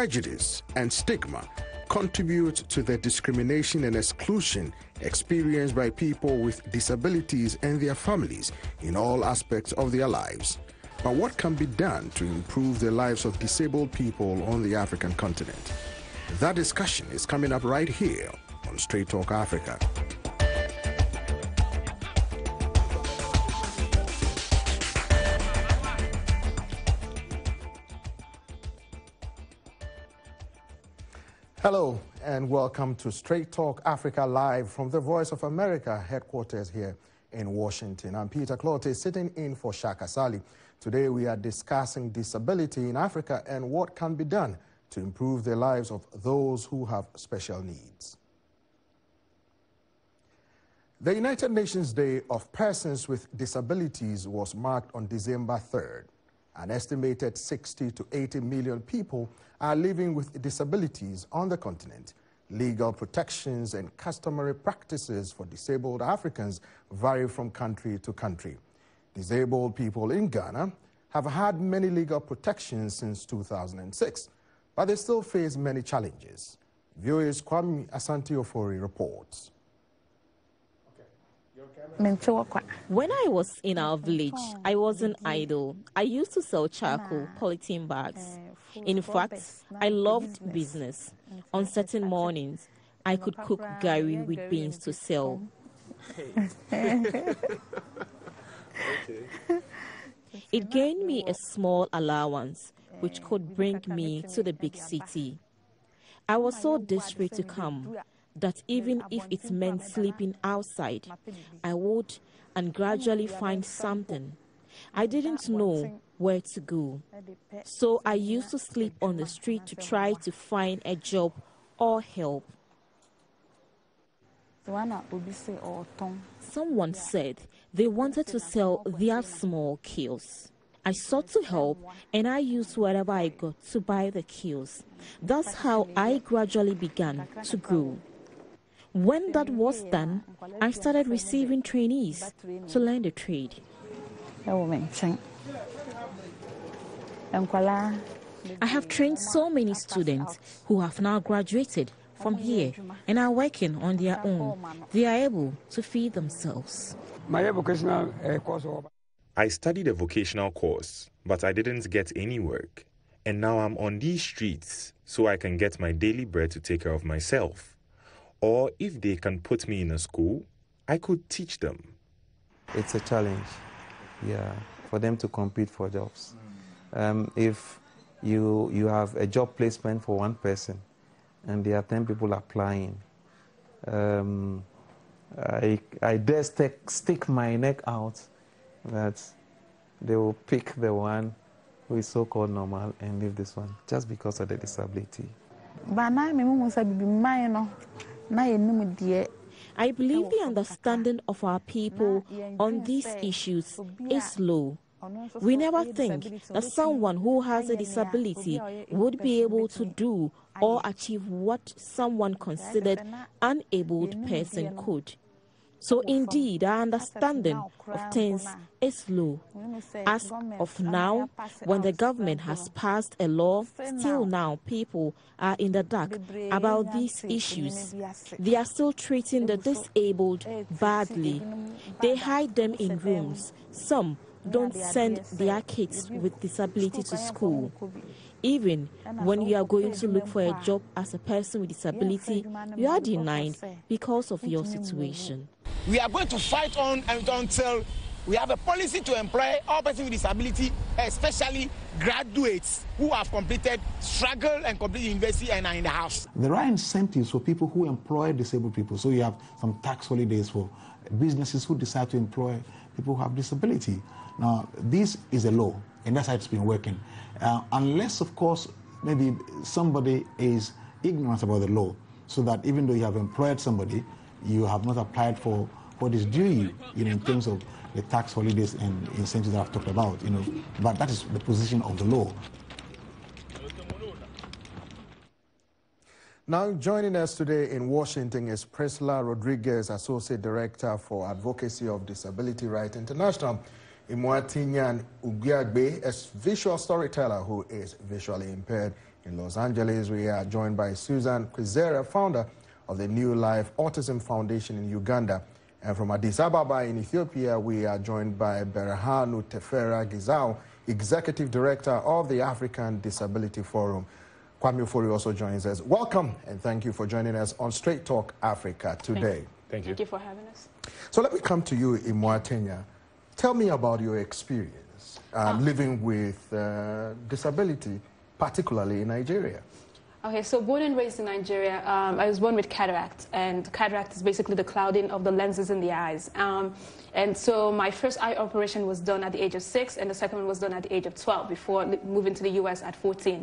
Prejudice, and stigma contribute to the discrimination and exclusion experienced by people with disabilities and their families in all aspects of their lives. But what can be done to improve the lives of disabled people on the African continent? That discussion is coming up right here on Straight Talk Africa. Hello and welcome to Straight Talk Africa live from the Voice of America headquarters here in Washington. I'm Peter Clottey sitting in for Shaka Ssali. Today we are discussing disability in Africa and what can be done to improve the lives of those who have special needs. The United Nations Day of Persons with Disabilities was marked on December 3rd. An estimated 60 to 80 million people are living with disabilities on the continent. Legal protections and customary practices for disabled Africans vary from country to country. Disabled people in Ghana have had many legal protections since 2006, but they still face many challenges. VOA's Kwame Asante Ofori reports. When I was in our village, I wasn't idle. I used to sell charcoal, polythene bags. In fact, I loved business. On certain mornings, I could cook gari with beans to sell. It gained me a small allowance, which could bring me to the big city. I was so desperate to come that even if it meant sleeping outside, I would and gradually find something. I didn't know where to go. So I used to sleep on the street to try to find a job or help. Someone said they wanted to sell their small kills. I sought to help and I used whatever I got to buy the kills. That's how I gradually began to grow. When that was done, I started receiving trainees to learn the trade. I have trained so many students who have now graduated from here and are working on their own. They are able to feed themselves. My vocational uh, course I studied a vocational course, but I didn't get any work. And now I'm on these streets so I can get my daily bread to take care of myself. Or if they can put me in a school, I could teach them. It's a challenge, yeah, for them to compete for jobs. Um, if you, you have a job placement for one person and there are 10 people applying, um, I, I dare stick, stick my neck out that they will pick the one who is so-called normal and leave this one just because of the disability. I believe the understanding of our people on these issues is low. We never think that someone who has a disability would be able to do or achieve what someone considered unabled person could. So indeed, our understanding of things is low. As of now, when the government has passed a law, still now people are in the dark about these issues. They are still treating the disabled badly. They hide them in rooms. Some don't send their kids with disability to school. Even when you are going to look for a job as a person with disability, you are denied because of your situation. We are going to fight on and until we have a policy to employ all persons with disability, especially graduates who have completed struggle and completed university and are in the house. There are incentives for people who employ disabled people. So you have some tax holidays for businesses who decide to employ people who have disability. Now, this is a law, and that's how it's been working. Uh, unless, of course, maybe somebody is ignorant about the law, so that even though you have employed somebody, you have not applied for what is due you, you know, in terms of the tax holidays and incentives that I've talked about, you know. But that is the position of the law. Now joining us today in Washington is Priscilla Rodriguez, Associate Director for Advocacy of Disability Rights International. Imwatinyan Ugiagbe, a visual storyteller who is visually impaired. In Los Angeles, we are joined by Susan Kwizera, founder of the New Life Autism Foundation in Uganda. And from Addis Ababa in Ethiopia, we are joined by Berhanu Tefera Gizau, Executive Director of the African Disability Forum. Kwame Ofori also joins us. Welcome and thank you for joining us on Straight Talk Africa today. Thank you. Thank you for having us. So let me come to you, Imwatenya. Tell me about your experience um, oh. living with uh, disability, particularly in Nigeria. Okay, so born and raised in Nigeria, um, I was born with cataract, and cataract is basically the clouding of the lenses in the eyes. Um, and so my first eye operation was done at the age of six, and the second one was done at the age of 12 before moving to the US at 14.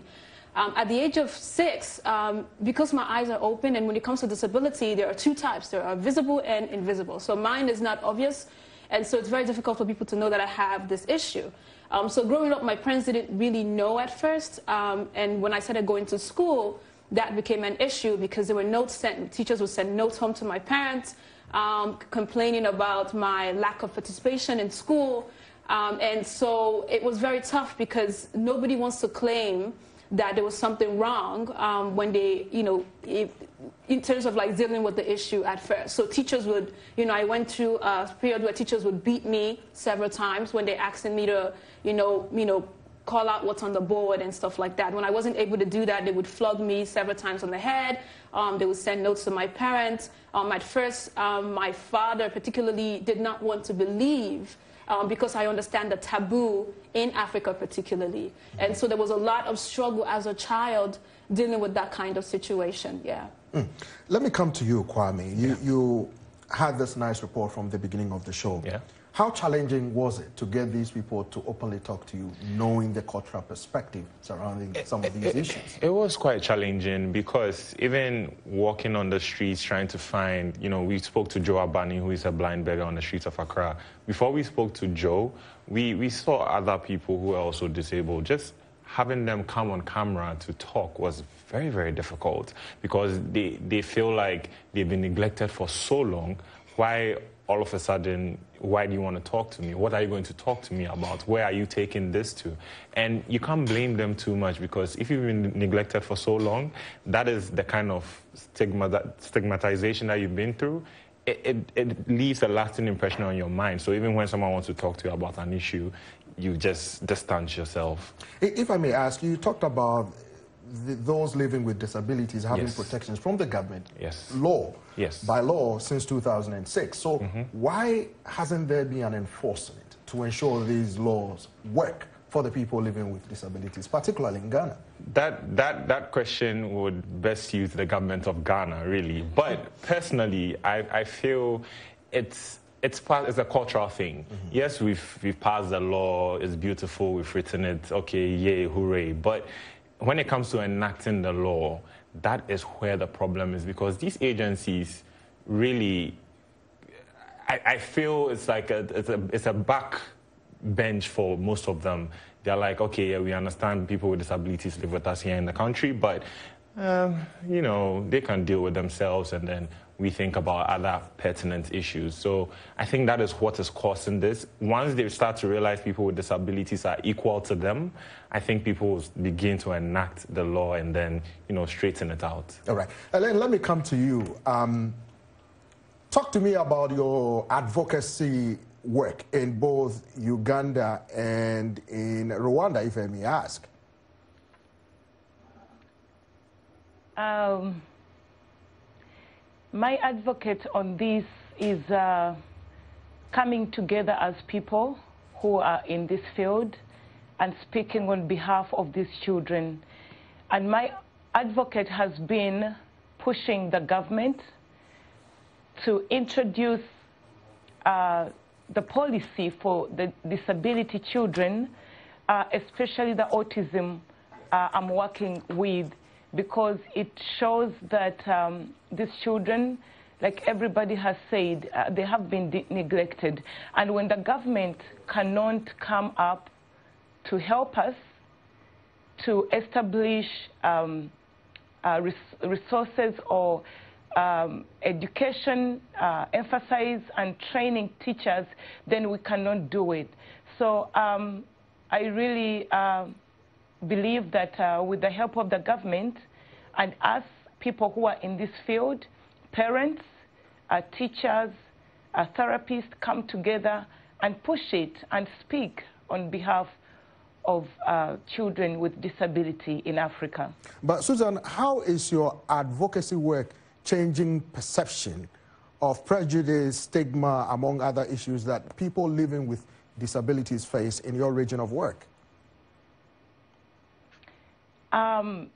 Um, at the age of six, um, because my eyes are open, and when it comes to disability, there are two types. There are visible and invisible. So mine is not obvious, and so it's very difficult for people to know that I have this issue. Um, so growing up, my parents didn't really know at first. Um, and when I started going to school, that became an issue because there were notes sent, teachers would send notes home to my parents um, complaining about my lack of participation in school. Um, and so it was very tough because nobody wants to claim that there was something wrong um, when they, you know, if, in terms of like dealing with the issue at first. So teachers would, you know, I went through a period where teachers would beat me several times when they asked me to, you know, you know, call out what's on the board and stuff like that. When I wasn't able to do that, they would flog me several times on the head. Um, they would send notes to my parents. Um, at first, um, my father particularly did not want to believe um, because I understand the taboo in Africa particularly. And so there was a lot of struggle as a child dealing with that kind of situation, yeah. Mm. Let me come to you, Kwame. You, yeah. you had this nice report from the beginning of the show. Yeah. How challenging was it to get these people to openly talk to you, knowing the cultural perspective surrounding it, some of these it, issues? It was quite challenging because even walking on the streets trying to find, you know, we spoke to Joe Abani, who is a blind beggar on the streets of Accra. Before we spoke to Joe, we, we saw other people who are also disabled. Just having them come on camera to talk was very, very difficult because they, they feel like they've been neglected for so long. Why all of a sudden, why do you want to talk to me? What are you going to talk to me about? Where are you taking this to? And you can't blame them too much because if you've been neglected for so long, that is the kind of stigma that, stigmatization that you've been through. It, it, it leaves a lasting impression on your mind. So even when someone wants to talk to you about an issue, you just distance yourself. If I may ask, you talked about the, those living with disabilities having yes. protections from the government yes. law, yes. by law since 2006. So mm -hmm. why hasn't there been an enforcement to ensure these laws work for the people living with disabilities, particularly in Ghana? That, that, that question would best use the government of Ghana, really. But personally, I, I feel it's it's part it's a cultural thing. Mm -hmm. Yes, we've we've passed the law, it's beautiful, we've written it, okay, yay, hooray. But when it comes to enacting the law, that is where the problem is because these agencies really, I, I feel it's like a, it's a, it's a back bench for most of them. They're like, okay, yeah, we understand people with disabilities live with us here in the country, but, um, you know, they can deal with themselves and then we think about other pertinent issues. So I think that is what is causing this. Once they start to realize people with disabilities are equal to them, I think people will begin to enact the law and then, you know, straighten it out. All right. Elaine, let me come to you. Um, talk to me about your advocacy work in both Uganda and in Rwanda, if I may ask. Um, my advocate on this is uh, coming together as people who are in this field and speaking on behalf of these children. And my advocate has been pushing the government to introduce uh, the policy for the disability children, uh, especially the autism uh, I'm working with because it shows that um, these children, like everybody has said, uh, they have been neglected. And when the government cannot come up to help us to establish um, uh, res resources or um, education, uh, emphasize and training teachers, then we cannot do it. so um, I really uh, believe that uh, with the help of the government and us, people who are in this field, parents, uh, teachers, uh, therapists come together and push it and speak on behalf of uh, children with disability in Africa. But Susan, how is your advocacy work changing perception of prejudice, stigma, among other issues that people living with disabilities face in your region of work? Um,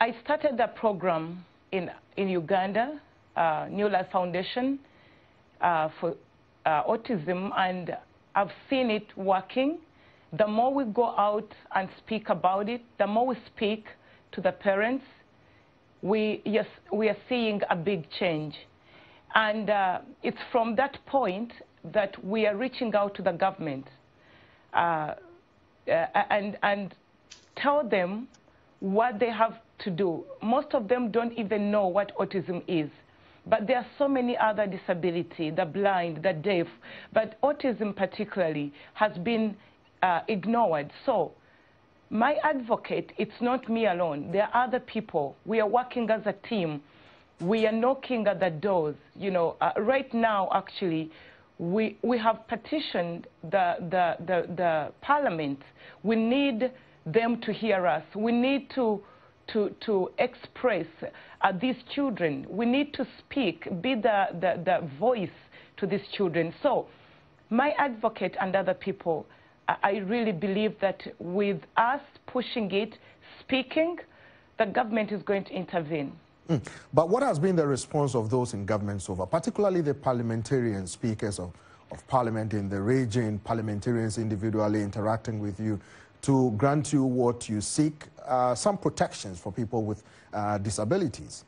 I started a program in, in Uganda, uh, New Life Foundation, uh, for uh, autism, and I've seen it working. The more we go out and speak about it, the more we speak to the parents, we, yes, we are seeing a big change. And uh, it's from that point that we are reaching out to the government uh, uh, and, and tell them what they have to do. Most of them don't even know what autism is. But there are so many other disabilities, the blind, the deaf, but autism particularly has been uh, ignored. So my advocate, it's not me alone. There are other people. We are working as a team. We are knocking at the doors. You know, uh, right now, actually, we, we have petitioned the, the, the, the parliament. We need them to hear us. We need to, to, to express uh, these children. We need to speak, be the, the, the voice to these children. So my advocate and other people, I really believe that with us pushing it, speaking, the government is going to intervene. Mm. But what has been the response of those in government so far, particularly the parliamentarian speakers of, of parliament in the region, parliamentarians individually interacting with you to grant you what you seek, uh, some protections for people with uh, disabilities?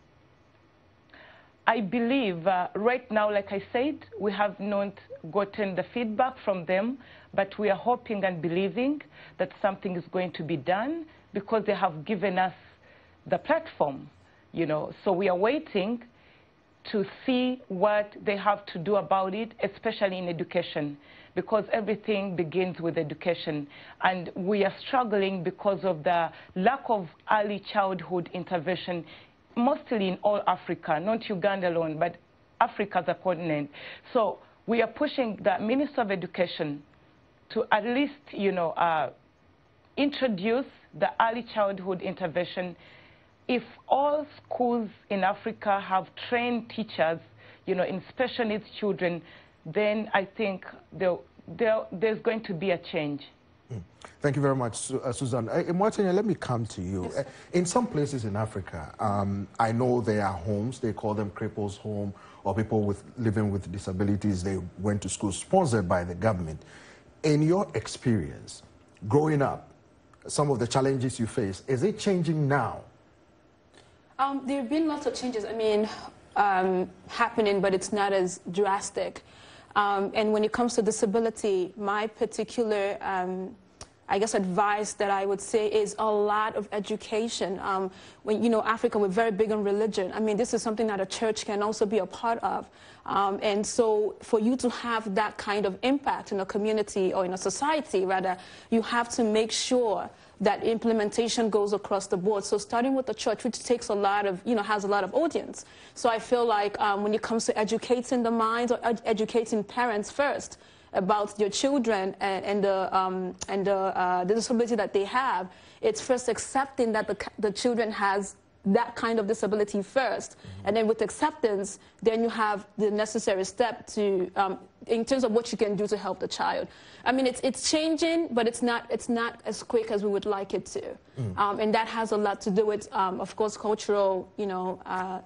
I believe uh, right now, like I said, we have not gotten the feedback from them, but we are hoping and believing that something is going to be done because they have given us the platform you know. So we are waiting to see what they have to do about it, especially in education, because everything begins with education. And we are struggling because of the lack of early childhood intervention, mostly in all Africa, not Uganda alone, but Africa as a continent. So we are pushing the Minister of Education to at least, you know, uh, introduce the early childhood intervention if all schools in Africa have trained teachers, you know, in special needs children, then I think there, there, there's going to be a change. Mm. Thank you very much, uh, Susan. Uh, Martina, let me come to you. Yes. Uh, in some places in Africa, um, I know there are homes, they call them cripples home, or people with living with disabilities, they went to school sponsored by the government. In your experience, growing up, some of the challenges you face, is it changing now? Um, there have been lots of changes, I mean, um, happening, but it's not as drastic. Um, and when it comes to disability, my particular, um, I guess, advice that I would say is a lot of education. Um, when, you know, Africa, we're very big on religion. I mean, this is something that a church can also be a part of. Um, and so for you to have that kind of impact in a community or in a society, rather, you have to make sure that implementation goes across the board. So starting with the church, which takes a lot of, you know, has a lot of audience. So I feel like um, when it comes to educating the minds or ed educating parents first about your children and, and the, um, and the, uh, the disability that they have, it's first accepting that the, the children has that kind of disability 1st mm-hmm. And then with acceptance, then you have the necessary step to, um, in terms of what you can do to help the child. I mean, it's, it's changing, but it's not, it's not as quick as we would like it to. Mm. Um, and that has a lot to do with, um, of course, cultural, you know, uh,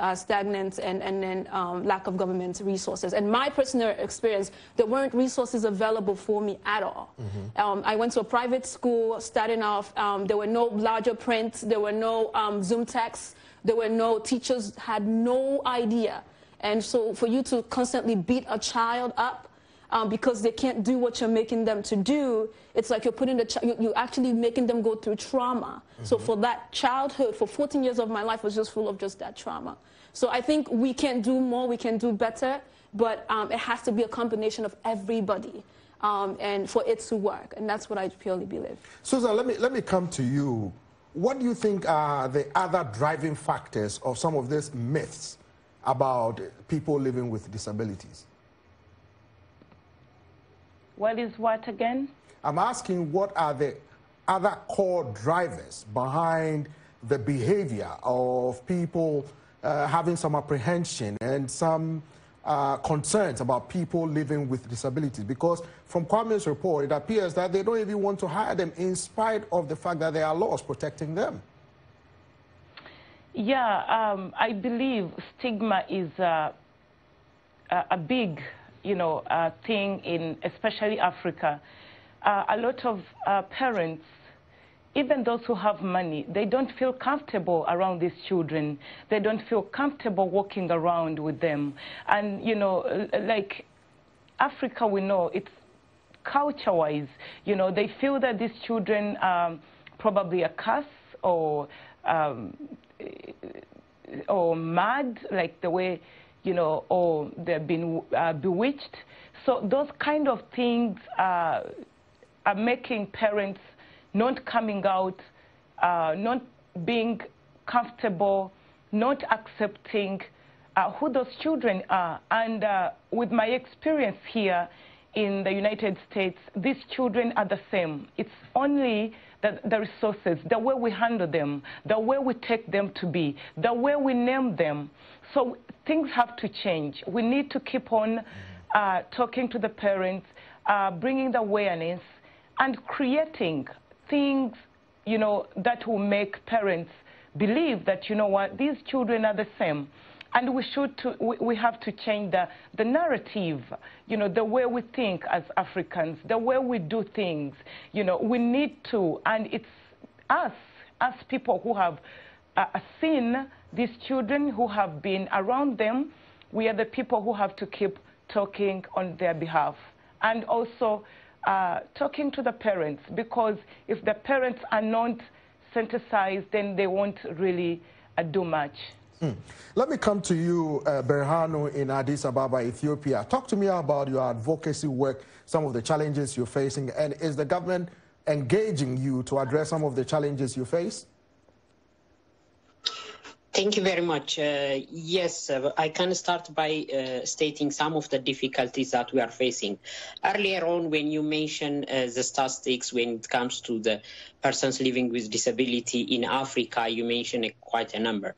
uh, stagnant and, and then um, lack of government resources. And my personal experience, there weren't resources available for me at all. Mm -hmm. um, I went to a private school starting off. Um, there were no larger prints. There were no um, Zoom texts. There were no teachers had no idea. And so for you to constantly beat a child up um, because they can't do what you're making them to do, it's like you're putting the you're actually making them go through trauma. Mm -hmm. So mm-hmm. for that childhood, for 14 years of my life was just full of just that trauma. So I think we can do more, we can do better, but um, it has to be a combination of everybody. um, and for it to work. And that's what I purely believe. Susan, let me, let me come to you. What do you think are the other driving factors of some of these myths about people living with disabilities? What is what again? I'm asking what are the other core drivers behind the behavior of people uh, having some apprehension and some uh, concerns about people living with disabilities because from Kwame's report, it appears that they don't even want to hire them in spite of the fact that there are laws protecting them. Yeah, um, I believe stigma is uh, a big, you know, uh, thing in especially Africa. Uh, a lot of uh, parents even those who have money, they don't feel comfortable around these children. They don't feel comfortable walking around with them. And, you know, like Africa, we know it's culture-wise, you know, they feel that these children are probably a curse or, um, or mad, like the way, you know, or they've been uh, bewitched. So those kind of things are making parents not coming out, uh, not being comfortable, not accepting uh, who those children are. And uh, with my experience here in the United States, these children are the same. It's only the, the resources, the way we handle them, the way we take them to be, the way we name them. So things have to change. We need to keep on uh, talking to the parents, uh, bringing the awareness, and creating things, you know, that will make parents believe that, you know what, these children are the same. And we should, to, we, we have to change the, the narrative, you know, the way we think as Africans, the way we do things. You know, we need to, and it's us, as people who have uh, seen these children, who have been around them, we are the people who have to keep talking on their behalf. And also, uh, talking to the parents because if the parents are not sensitized, then they won't really uh, do much. Mm. Let me come to you, uh, Berhanu, in Addis Ababa, Ethiopia. Talk to me about your advocacy work, some of the challenges you're facing, and is the government engaging you to address some of the challenges you face? Thank you very much. Uh, yes, uh, I can start by uh, stating some of the difficulties that we are facing. Earlier on, when you mentioned uh, the statistics when it comes to the persons living with disability in Africa, you mentioned quite a number.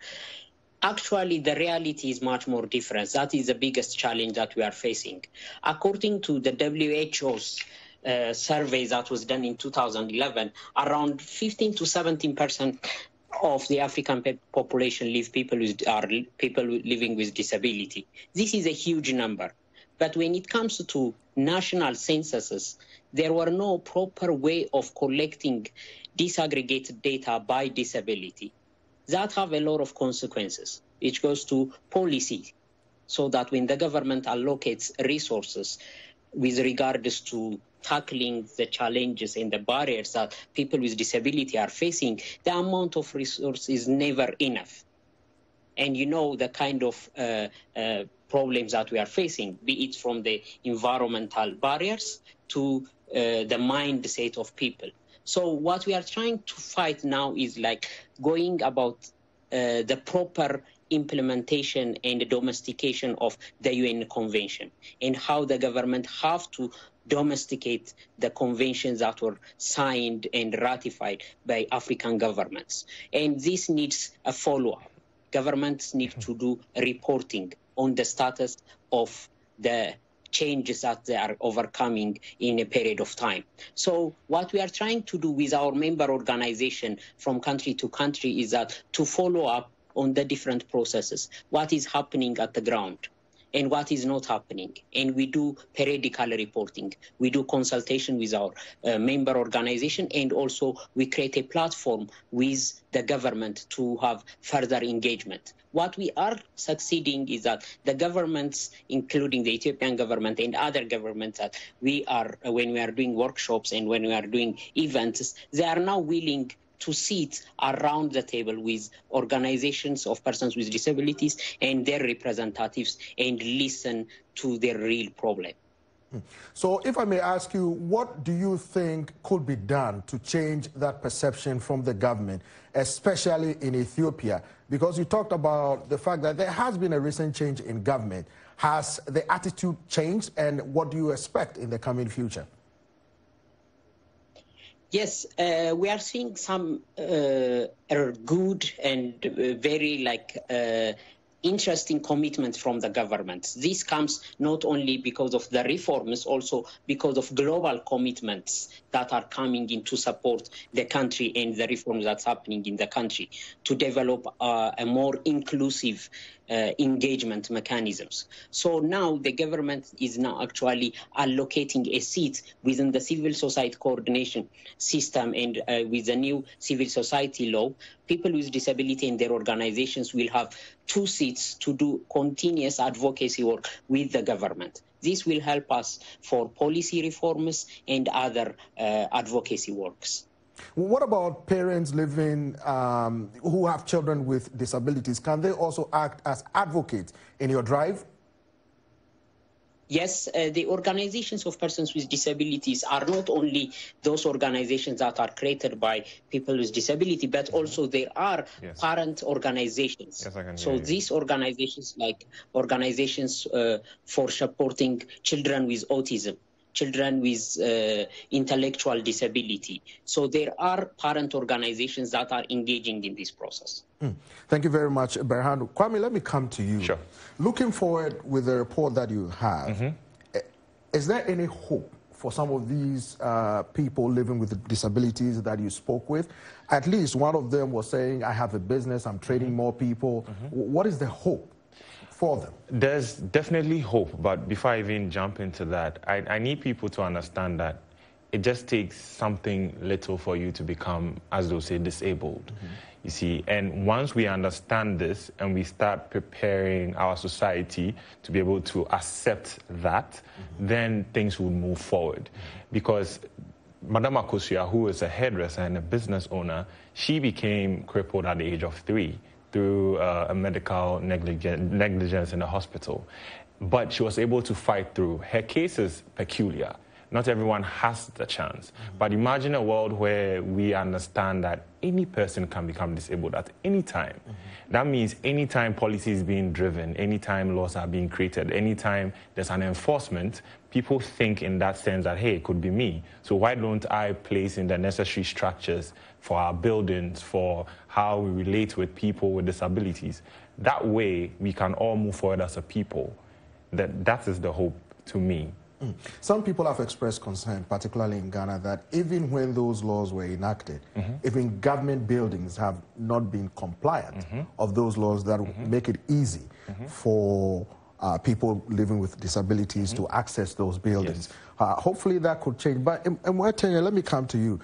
Actually, the reality is much more different. That is the biggest challenge that we are facing. According to the WHO's uh, survey that was done in 2011, around 15 to 17 percent of the African population live people with, are people living with disability. This is a huge number. But when it comes to national censuses, there were no proper way of collecting disaggregated data by disability. That have a lot of consequences, It goes to policy, so that when the government allocates resources with regards to tackling the challenges and the barriers that people with disability are facing, the amount of resource is never enough. And you know the kind of uh, uh, problems that we are facing, be it from the environmental barriers to uh, the mindset of people. So what we are trying to fight now is like going about uh, the proper implementation and domestication of the UN Convention and how the government have to domesticate the conventions that were signed and ratified by African governments. And this needs a follow-up. Governments need to do reporting on the status of the changes that they are overcoming in a period of time. So what we are trying to do with our member organization from country to country is that to follow up on the different processes, what is happening at the ground and what is not happening. And we do periodical reporting. We do consultation with our uh, member organization, and also we create a platform with the government to have further engagement. What we are succeeding is that the governments, including the Ethiopian government and other governments that we are, when we are doing workshops and when we are doing events, they are now willing to sit around the table with organizations of persons with disabilities and their representatives and listen to their real problem. Hmm. So if I may ask you, what do you think could be done to change that perception from the government, especially in Ethiopia? Because you talked about the fact that there has been a recent change in government. Has the attitude changed and what do you expect in the coming future? Yes, uh, we are seeing some uh, good and uh, very like uh, interesting commitment from the government. This comes not only because of the reforms, also because of global commitments that are coming in to support the country and the reforms that's happening in the country to develop uh, a more inclusive uh, engagement mechanisms. So now the government is now actually allocating a seat within the civil society coordination system and uh, with the new civil society law, people with disability and their organizations will have two seats to do continuous advocacy work with the government. This will help us for policy reforms and other uh, advocacy works. What about parents living um, who have children with disabilities? Can they also act as advocates in your drive? Yes, uh, the organizations of persons with disabilities are not only those organizations that are created by people with disability, but mm-hmm. also there are yes. parent organizations. Yes, so these organizations, like organizations uh, for supporting children with autism, children with uh, intellectual disability. So there are parent organizations that are engaging in this process. Mm. Thank you very much, Berhanu. Kwame, let me come to you. Sure. Looking forward with the report that you have, mm -hmm. is there any hope for some of these uh, people living with disabilities that you spoke with? At least one of them was saying, I have a business, I'm training mm -hmm. more people. Mm -hmm. What is the hope for them? There's definitely hope, but before I even jump into that, I, I need people to understand that it just takes something little for you to become, as they say, disabled. Mm -hmm. You see, and once we understand this and we start preparing our society to be able to accept that, mm -hmm. then things will move forward. Mm -hmm. Because Madame Akosua, who is a hairdresser and a business owner, she became crippled at the age of three through uh, a medical negligence in the hospital. But she was able to fight through. Her case is peculiar. Not everyone has the chance. Mm-hmm. But imagine a world where we understand that any person can become disabled at any time. Mm-hmm. That means anytime policy is being driven, anytime laws are being created, anytime there's an enforcement, people think in that sense that, hey, it could be me. So why don't I place in the necessary structures for our buildings, for how we relate with people with disabilities? That way, we can all move forward as a people. That, that is the hope to me. Mm. Some people have expressed concern, particularly in Ghana, that even when those laws were enacted, mm -hmm. even government buildings have not been compliant mm -hmm. of those laws that -hmm. make it easy mm-hmm. for uh, people living with disabilities to access those buildings. Yes. Uh, hopefully that could change. But Mwetenya, let me come to you.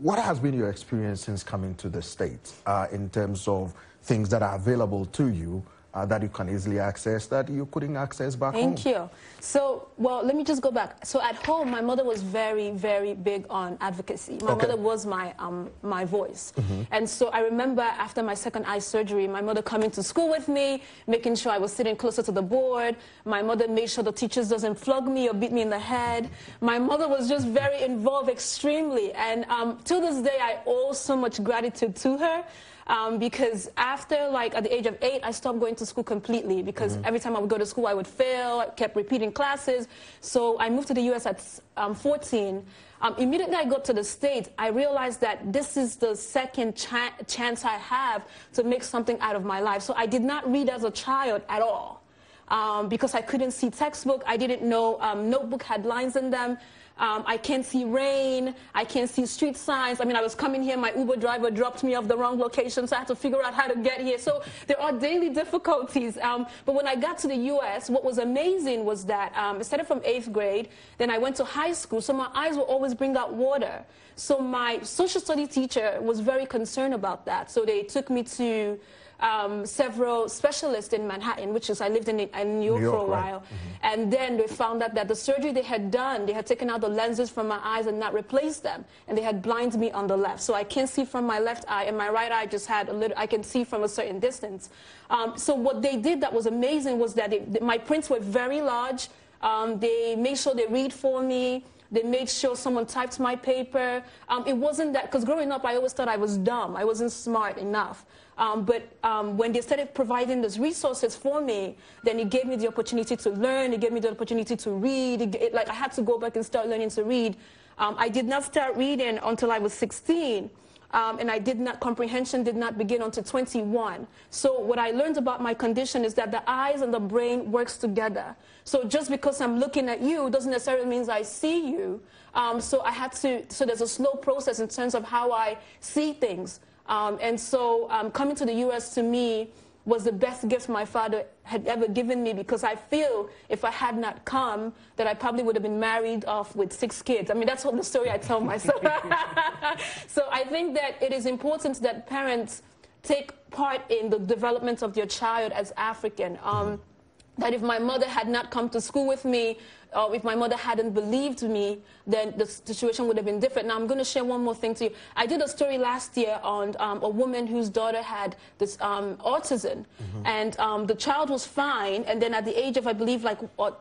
What has been your experience since coming to the States uh, in terms of things that are available to you uh, that you can easily access that you couldn't access back Thank home? Thank you. So, well, let me just go back. So at home, my mother was very, very big on advocacy. My okay. mother was my, um, my voice. Mm -hmm. And so I remember after my second eye surgery, my mother coming to school with me, making sure I was sitting closer to the board. My mother made sure the teachers doesn't flog me or beat me in the head. My mother was just very involved extremely. And um, to this day, I owe so much gratitude to her um, because after like at the age of eight, I stopped going to school completely because mm -hmm. every time I would go to school, I would fail. I kept repeating classes. So I moved to the U.S. at um, 14. Um, immediately I got to the States, I realized that this is the second cha chance I have to make something out of my life. So I did not read as a child at all. Um, because I couldn't see textbook. I didn't know um, notebook had lines in them. Um, I can't see rain. I can't see street signs. I mean, I was coming here, my Uber driver dropped me off the wrong location, so I had to figure out how to get here. So there are daily difficulties. Um, but when I got to the U.S., what was amazing was that um, I started from eighth grade, then I went to high school, so my eyes will always bring out water. So my social study teacher was very concerned about that. So they took me to um, several specialists in Manhattan, which is I lived in, in New York, New York for a while. Right. Mm -hmm. And then they found out that the surgery they had done, they had taken out the lenses from my eyes and not replaced them. And they had blinded me on the left. So I can't see from my left eye, and my right eye just had a little, I can see from a certain distance. Um, so what they did that was amazing was that it, my prints were very large. Um, they made sure they read for me. They made sure someone typed my paper. Um, it wasn't that, because growing up, I always thought I was dumb. I wasn't smart enough. Um, but um, when they started providing those resources for me, then it gave me the opportunity to learn. It gave me the opportunity to read. It, it, like I had to go back and start learning to read. Um, I did not start reading until I was 16. Um, and I did not, comprehension did not begin until 21. So what I learned about my condition is that the eyes and the brain works together. So just because I'm looking at you doesn't necessarily mean I see you. Um, so I had to, so there's a slow process in terms of how I see things. Um, and so um, coming to the U.S. to me was the best gift my father had ever given me because I feel if I had not come, that I probably would have been married off with six kids. I mean, that's what the story I tell myself. so I think that it is important that parents take part in the development of their child as African. Um, that if my mother had not come to school with me, uh, if my mother hadn't believed me, then the situation would have been different. Now, I'm going to share one more thing to you. I did a story last year on um, a woman whose daughter had this um, autism, mm -hmm. and um, the child was fine, and then at the age of, I believe, like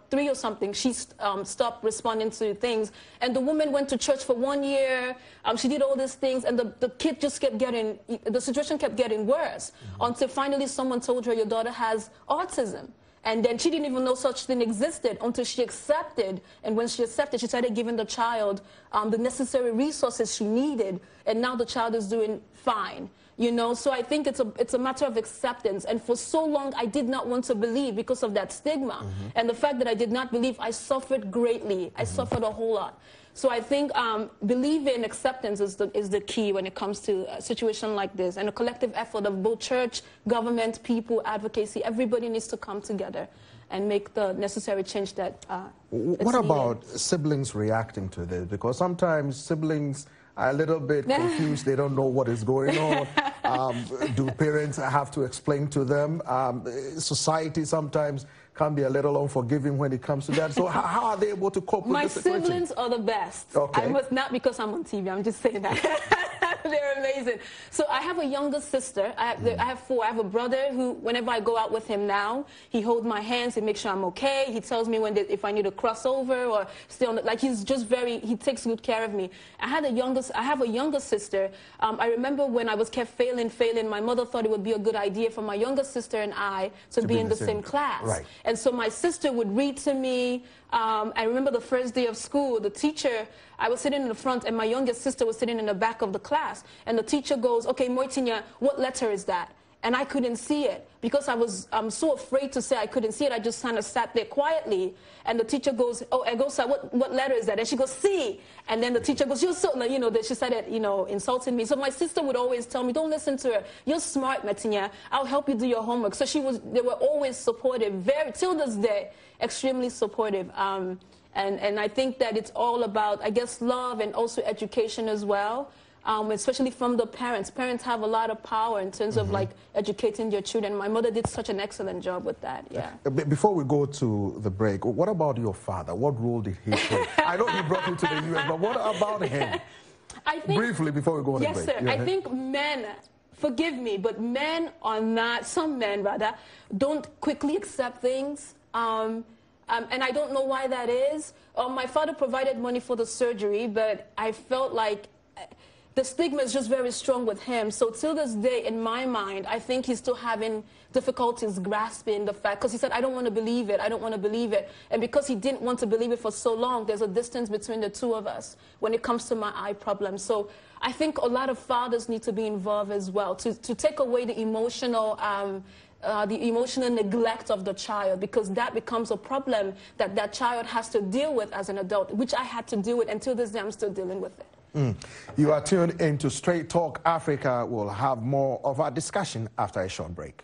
three or something, she um, stopped responding to things, and the woman went to church for one year, um, she did all these things, and the, the kid just kept getting, the situation kept getting worse, mm -hmm. until finally someone told her, your daughter has autism. And then she didn't even know such thing existed until she accepted. And when she accepted, she started giving the child um, the necessary resources she needed. And now the child is doing fine. You know, so I think it's a, it's a matter of acceptance. And for so long, I did not want to believe because of that stigma. Mm -hmm. And the fact that I did not believe, I suffered greatly. I mm -hmm. suffered a whole lot. So I think um, believing acceptance is the, is the key when it comes to a situation like this. And a collective effort of both church, government, people, advocacy, everybody needs to come together and make the necessary change that uh, What about siblings reacting to this? Because sometimes siblings are a little bit confused. they don't know what is going on. Um, do parents have to explain to them? Um, society sometimes can be a little unforgiving when it comes to that. So how, how are they able to cope with My siblings are the best. Okay. I must not because I'm on TV. I'm just saying that. They're amazing. So I have a younger sister. I have, mm. I have, four. I have a brother who, whenever I go out with him now, he holds my hands. He makes sure I'm okay. He tells me when they, if I need to cross over or stay on. The, like he's just very. He takes good care of me. I had a younger. I have a younger sister. Um, I remember when I was kept failing, failing. My mother thought it would be a good idea for my younger sister and I to, to be, be in the same, same class. Right. And so my sister would read to me. Um, I remember the first day of school, the teacher, I was sitting in the front and my youngest sister was sitting in the back of the class. And the teacher goes, okay, Moitinya, what letter is that? And I couldn't see it because I was I'm so afraid to say I couldn't see it. I just kind of sat there quietly, and the teacher goes, "Oh, Egosa, what what letter is that?" And she goes, "C." And then the teacher goes, "You're so," you know, that she started, you know, insulting me. So my sister would always tell me, "Don't listen to her. You're smart, Matinya. I'll help you do your homework." So she was. They were always supportive, very till this day, extremely supportive. Um, and and I think that it's all about, I guess, love and also education as well um, especially from the parents. Parents have a lot of power in terms mm -hmm. of mm-hmm. like educating their children. My mother did such an excellent job with that. Yeah. Uh, before we go to the break, what about your father? What role did he play? I know he brought you to the U.S., but what about him? I think, Briefly before we go on yes, the break. Yes, sir. I think men forgive me, but men are not, some men rather, don't quickly accept things. Um, um, and I don't know why that is. Um, my father provided money for the surgery, but I felt like the stigma is just very strong with him. So till this day, in my mind, I think he's still having difficulties grasping the fact, because he said, I don't want to believe it, I don't want to believe it. And because he didn't want to believe it for so long, there's a distance between the two of us when it comes to my eye problem. So I think a lot of fathers need to be involved as well, to, to take away the emotional um, uh, the emotional neglect of the child because that becomes a problem that that child has to deal with as an adult, which I had to deal with until this day I'm still dealing with it. Mm. You are tuned into Straight Talk Africa. We'll have more of our discussion after a short break.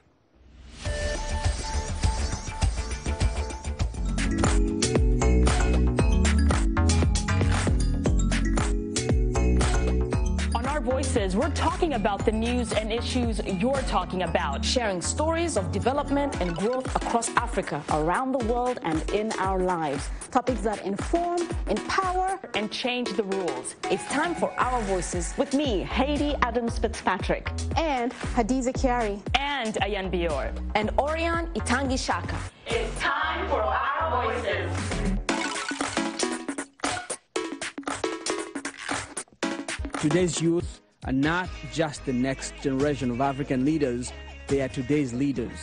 Voices, we're talking about the news and issues you're talking about, sharing stories of development and growth across Africa, around the world, and in our lives. Topics that inform, empower, and change the rules. It's time for Our Voices with me, Haiti Adams Fitzpatrick, and Hadiza Kiari, and Ayan Bior, and Orion Itangi Shaka. It's time for Our our voices. Today's youth are not just the next generation of African leaders, they are today's leaders.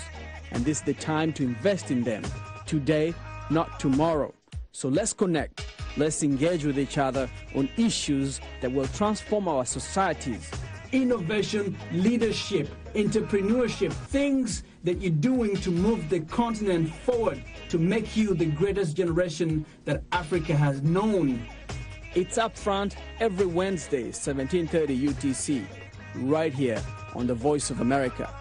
And this is the time to invest in them. Today, not tomorrow. So let's connect. Let's engage with each other on issues that will transform our societies. Innovation, leadership, entrepreneurship, things that you're doing to move the continent forward to make you the greatest generation that Africa has known. It's up front every Wednesday, 1730 UTC, right here on The Voice of America.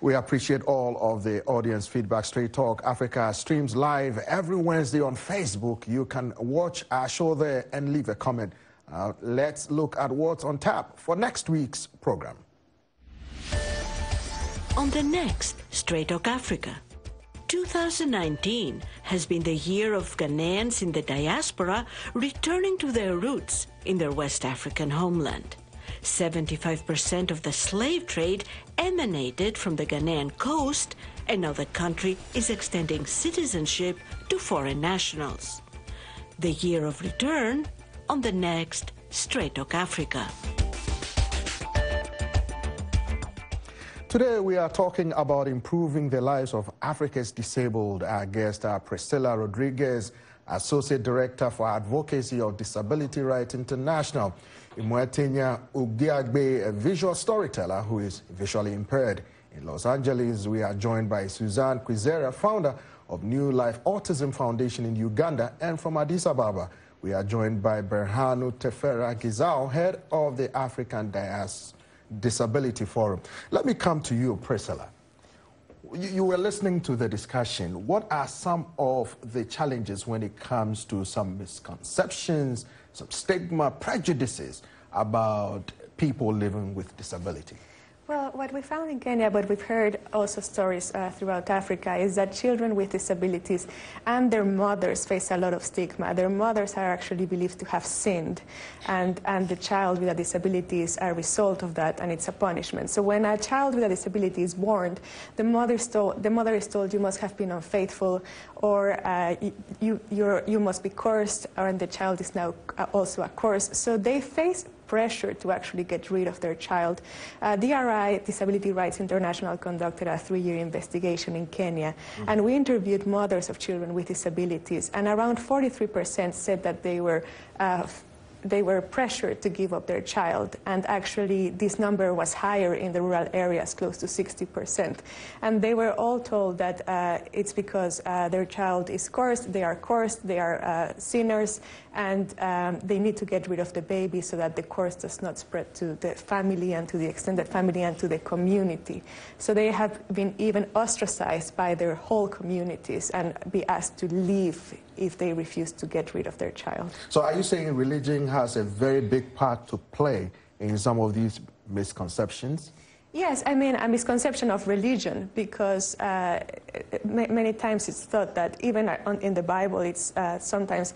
We appreciate all of the audience feedback. Straight Talk Africa streams live every Wednesday on Facebook. You can watch our show there and leave a comment. Uh, let's look at what's on tap for next week's program. On the next Straight Talk Africa, 2019 has been the year of Ghanaians in the diaspora returning to their roots in their West African homeland. 75% of the slave trade emanated from the Ghanaian coast, and now the country is extending citizenship to foreign nationals. The year of return on the next Straight Talk Africa. Today we are talking about improving the lives of Africa's disabled. Our guest are Priscilla Rodriguez, Associate Director for Advocacy of Disability Rights International. Imwetenya Ugiagbe, a visual storyteller who is visually impaired. In Los Angeles, we are joined by Suzanne Kwizera, founder of New Life Autism Foundation in Uganda, and from Addis Ababa, we are joined by Berhanu Tefera Gizao, head of the African Dias Disability Forum. Let me come to you, Priscilla. You, you were listening to the discussion. What are some of the challenges when it comes to some misconceptions, some stigma, prejudices about people living with disability? Well, what we found in Kenya, but we've heard also stories uh, throughout Africa, is that children with disabilities and their mothers face a lot of stigma. Their mothers are actually believed to have sinned, and, and the child with a disability is a result of that, and it's a punishment. So when a child with a disability is born, the mother is told, the mother is told you must have been unfaithful, or uh, you, you must be cursed, and the child is now uh, also a curse. So they face pressure to actually get rid of their child. Uh, DRI, Disability Rights International, conducted a three-year investigation in Kenya, mm-hmm. and we interviewed mothers of children with disabilities, and around 43% said that they were uh, they were pressured to give up their child. And actually, this number was higher in the rural areas, close to 60%. And they were all told that uh, it's because uh, their child is cursed, they are cursed, they are uh, sinners, and um, they need to get rid of the baby so that the curse does not spread to the family and to the extended family and to the community. So they have been even ostracized by their whole communities and be asked to leave if they refuse to get rid of their child. So are you saying religion has a very big part to play in some of these misconceptions? Yes, I mean a misconception of religion because uh, many times it's thought that even in the Bible, it's uh, sometimes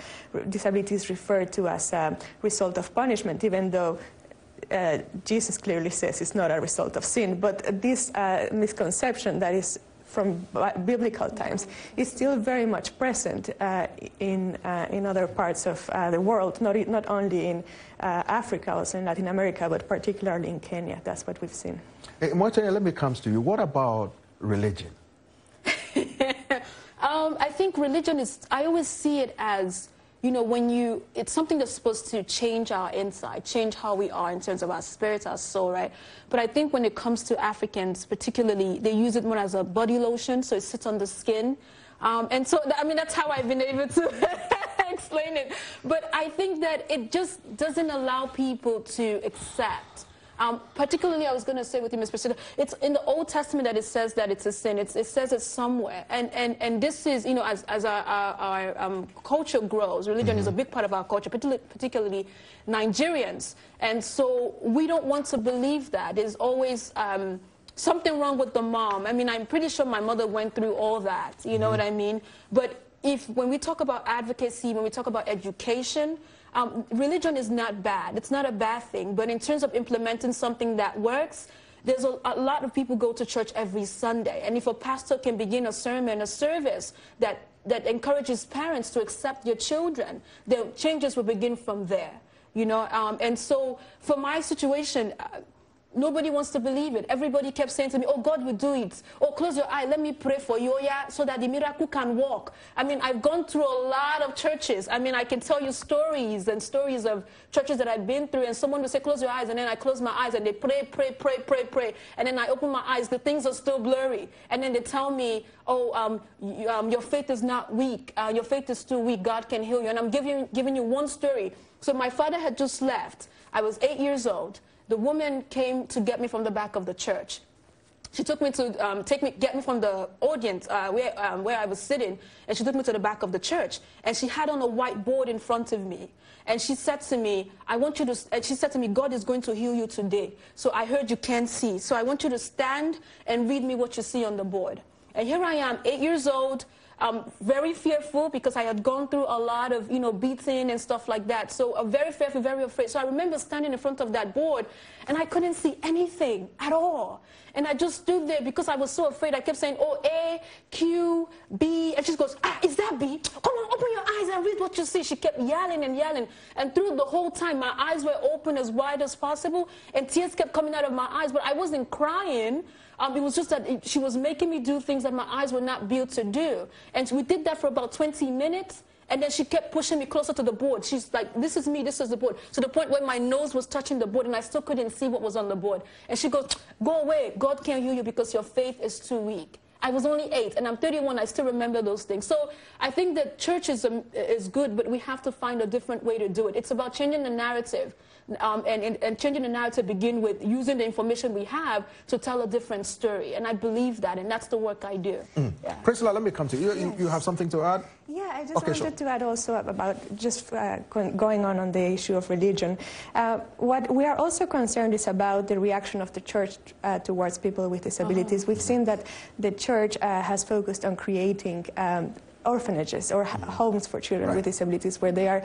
disability is referred to as a result of punishment, even though uh, Jesus clearly says it's not a result of sin. But this uh, misconception that is from biblical times is still very much present uh, in, uh, in other parts of uh, the world, not, not only in uh, Africa, also in Latin America, but particularly in Kenya. That's what we've seen. Hey, Martin, let me come to you. What about religion? um, I think religion is, I always see it as you know, when you, it's something that's supposed to change our inside, change how we are in terms of our spirit, our soul, right? But I think when it comes to Africans, particularly, they use it more as a body lotion, so it sits on the skin. Um, and so, I mean, that's how I've been able to explain it. But I think that it just doesn't allow people to accept um, particularly, I was going to say with you, Ms. Priscilla, it's in the Old Testament that it says that it's a sin. It's, it says it somewhere. And, and, and this is, you know, as, as our, our, our um, culture grows, religion mm -hmm. is a big part of our culture, particularly, particularly Nigerians. And so we don't want to believe that. There's always... Um, something wrong with the mom. I mean, I'm pretty sure my mother went through all that. You know mm -hmm. what I mean? But if when we talk about advocacy, when we talk about education, um, religion is not bad. It's not a bad thing. But in terms of implementing something that works, there's a, a, lot of people go to church every Sunday. And if a pastor can begin a sermon, a service that, that encourages parents to accept your children, the changes will begin from there. You know, um, and so for my situation, uh, Nobody wants to believe it. Everybody kept saying to me, Oh, God will do it. Oh, close your eye. Let me pray for you, yeah, so that the miracle can walk. I mean, I've gone through a lot of churches. I mean, I can tell you stories and stories of churches that I've been through, and someone will say, Close your eyes, and then I close my eyes, and they pray, pray, pray, pray, pray. And then I open my eyes, the things are still blurry. And then they tell me, Oh, um, you, um, your faith is not weak. Uh, your faith is too weak. God can heal you. And I'm giving, giving you one story. So my father had just left. I was eight years old the woman came to get me from the back of the church. She took me to um, take me, get me from the audience uh, where, um, where I was sitting, and she took me to the back of the church. And she had on a white board in front of me. And she said to me, I want you to, and she said to me, God is going to heal you today. So I heard you can't see. So I want you to stand and read me what you see on the board. And here I am, eight years old, um, very fearful because I had gone through a lot of, you know, beating and stuff like that. So uh, very fearful, very afraid. So I remember standing in front of that board and I couldn't see anything at all. And I just stood there because I was so afraid. I kept saying, oh, A, Q, B. And she goes, ah, is that B? Come on, open your eyes and read what you see. She kept yelling and yelling. And through the whole time, my eyes were open as wide as possible. And tears kept coming out of my eyes. But I wasn't crying. Um, it was just that she was making me do things that my eyes were not built to do. And we did that for about 20 minutes. And then she kept pushing me closer to the board. She's like, this is me, this is the board. To the point where my nose was touching the board and I still couldn't see what was on the board. And she goes, go away. God can't heal you because your faith is too weak. I was only eight, and I'm 31. I still remember those things. So I think that church is, um, is good, but we have to find a different way to do it. It's about changing the narrative um, and, and, and, changing the narrative begin with using the information we have to tell a different story. And I believe that, and that's the work I do. Mm. Yeah. Priscilla, let me come to you. Yes. you. You have something to add? Yeah, I just okay, wanted sure. to add also about just uh, going on on the issue of religion. Uh, what we are also concerned is about the reaction of the church uh, towards people with disabilities. Uh-huh. We've seen that the church uh, has focused on creating um, orphanages or mm-hmm. homes for children right. with disabilities where they are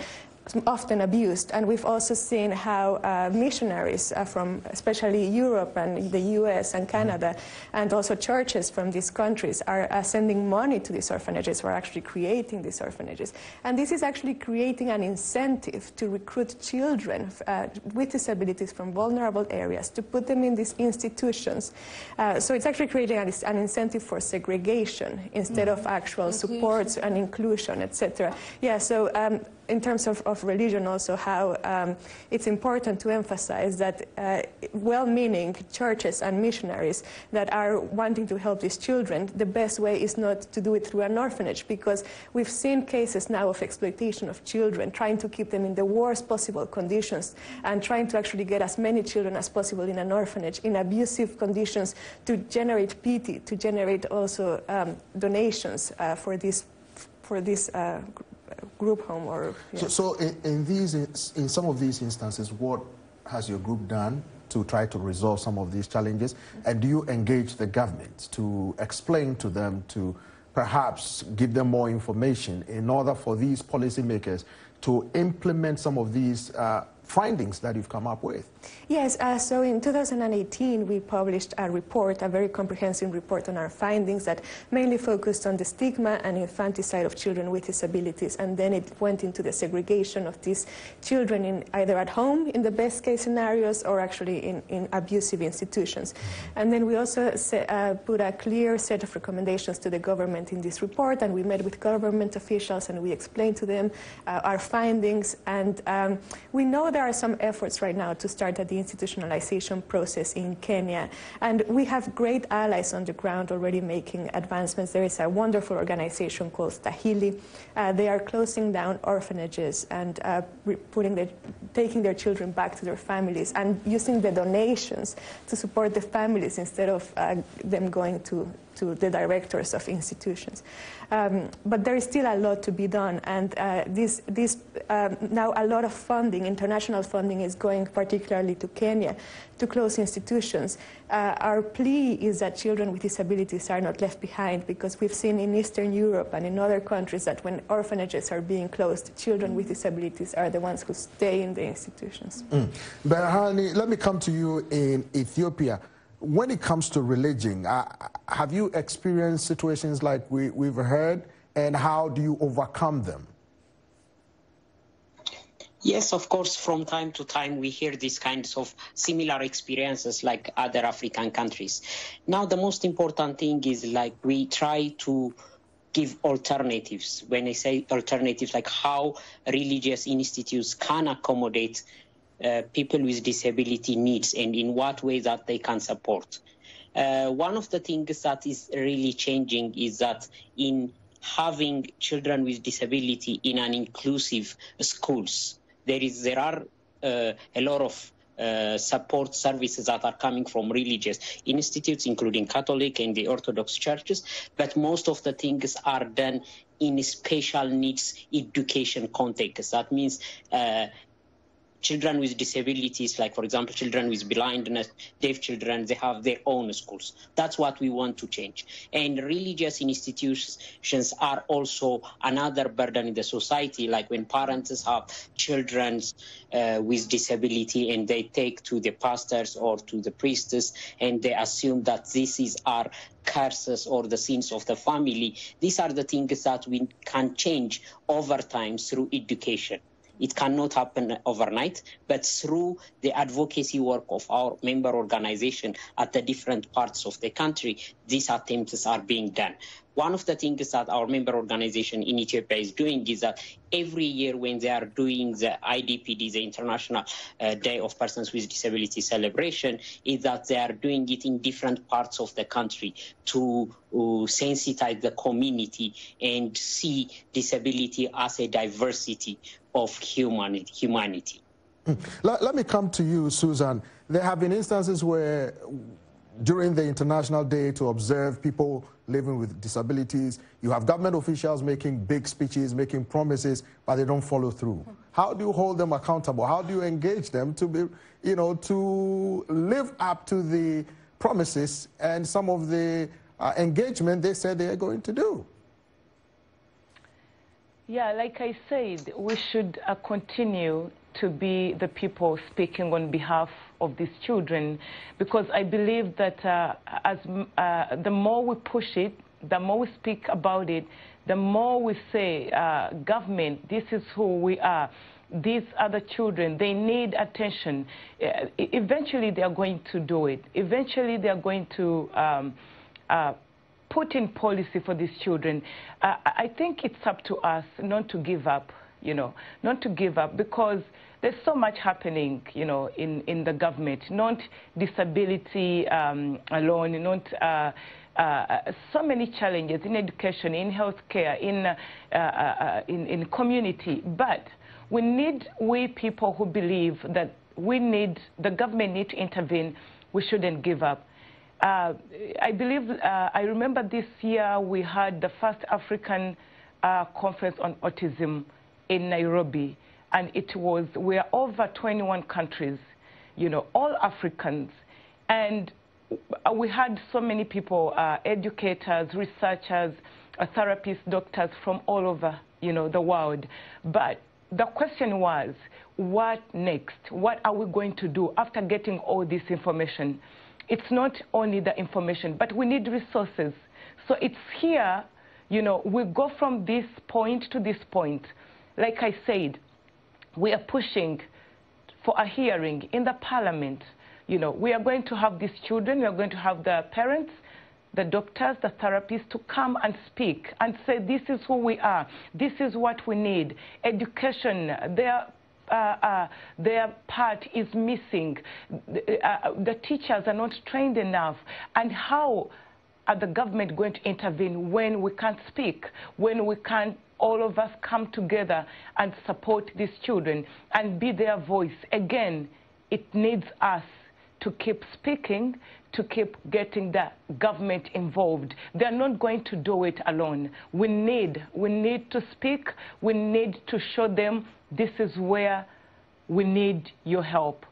often abused. And we've also seen how uh, missionaries uh, from especially Europe and the US and Canada, and also churches from these countries are uh, sending money to these orphanages or actually creating these orphanages. And this is actually creating an incentive to recruit children uh, with disabilities from vulnerable areas to put them in these institutions. Uh, so it's actually creating an, an, incentive for segregation instead mm -hmm. of actual support and inclusion, etc. Yeah, so um, in terms of, of religion also how um, it's important to emphasize that uh, well-meaning churches and missionaries that are wanting to help these children, the best way is not to do it through an orphanage because we've seen cases now of exploitation of children, trying to keep them in the worst possible conditions and trying to actually get as many children as possible in an orphanage in abusive conditions to generate pity, to generate also um, donations uh, for this for this uh, group home or. Yeah. So, so in, in, these, in some of these instances, what has your group done to try to resolve some of these challenges? And do you engage the government to explain to them to perhaps give them more information in order for these policymakers to implement some of these uh, findings that you've come up with? Yes, uh, so in 2018 we published a report, a very comprehensive report on our findings that mainly focused on the stigma and infanticide of children with disabilities and then it went into the segregation of these children in either at home in the best case scenarios or actually in, in abusive institutions. And then we also set, uh, put a clear set of recommendations to the government in this report and we met with government officials and we explained to them uh, our findings and um, we know there are some efforts right now to start at the institutionalization process in Kenya. And we have great allies on the ground already making advancements. There is a wonderful organization called Stahili. Uh, they are closing down orphanages and uh, putting taking their children back to their families and using the donations to support the families instead of uh, them going to to the directors of institutions. Um, but there is still a lot to be done, and uh, this, this um, now a lot of funding, international funding is going particularly to Kenya to close institutions. Uh, our plea is that children with disabilities are not left behind because we've seen in Eastern Europe and in other countries that when orphanages are being closed, children with disabilities are the ones who stay in the institutions. Mm. Berhani, let me come to you in Ethiopia. When it comes to religion, uh, have you experienced situations like we, we've heard, and how do you overcome them? Yes, of course, from time to time we hear these kinds of similar experiences like other African countries. Now, the most important thing is like we try to give alternatives. When I say alternatives, like how religious institutes can accommodate uh, people with disability needs and in what way that they can support. Uh, one of the things that is really changing is that in having children with disability in an inclusive schools, there is there are uh, a lot of uh, support services that are coming from religious institutes, including Catholic and the Orthodox churches, but most of the things are done in special needs education context. That means uh, children with disabilities, like for example, children with blindness, deaf children, they have their own schools. That's what we want to change. And religious institutions are also another burden in the society, like when parents have children uh, with disability and they take to the pastors or to the priests and they assume that this is our curses or the sins of the family. These are the things that we can change over time through education. It cannot happen overnight, but through the advocacy work of our member organization at the different parts of the country, these attempts are being done. One of the things that our member organization in Ethiopia is doing is that every year when they are doing the IDPD, the International uh, Day of Persons with Disability celebration, is that they are doing it in different parts of the country to uh, sensitize the community and see disability as a diversity of humanity. humanity. Let, let, me come to you, Susan. There have been instances where during the International Day to observe people living with disabilities, you have government officials making big speeches, making promises, but they don't follow through. How do you hold them accountable? How do you engage them to be, you know, to live up to the promises and some of the uh, engagement they said they are going to do? Yeah, like I said, we should uh, continue to be the people speaking on behalf of these children because I believe that uh, as uh, the more we push it, the more we speak about it, the more we say, uh, government, this is who we are. These are the children, they need attention. Uh, eventually, they are going to do it. Eventually, they are going to um, uh, put in policy for these children, uh, I think it's up to us not to give up, you know, not to give up because there's so much happening, you know, in, in the government, not disability um, alone, not uh, uh, so many challenges in education, in healthcare, in, uh, uh, uh, in, in community. But we need, we people who believe that we need, the government need to intervene, we shouldn't give up. Uh, I believe, uh, I remember this year we had the first African uh, conference on autism in Nairobi, and it was, we are over 21 countries, you know, all Africans, and we had so many people, uh, educators, researchers, uh, therapists, doctors from all over, you know, the world. But the question was, what next? What are we going to do after getting all this information? It's not only the information, but we need resources. So it's here, you know, we go from this point to this point. Like I said, we are pushing for a hearing in the parliament. You know, we are going to have these children, we are going to have the parents, the doctors, the therapists to come and speak and say, this is who we are, this is what we need. Education, there uh, uh, their part is missing. Uh, the teachers are not trained enough. And how are the government going to intervene when we can't speak, when we can't all of us come together and support these children and be their voice? Again, it needs us to keep speaking, to keep getting the government involved. They're not going to do it alone. We need, we need to speak. We need to show them this is where we need your help.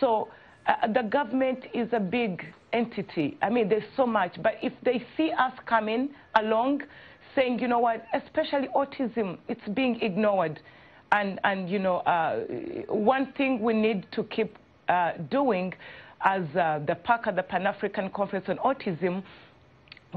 So uh, the government is a big entity. I mean, there's so much. But if they see us coming along, saying, you know what, especially autism, it's being ignored. And, and you know, uh, one thing we need to keep uh, doing as uh, the PACA, the Pan-African Conference on Autism,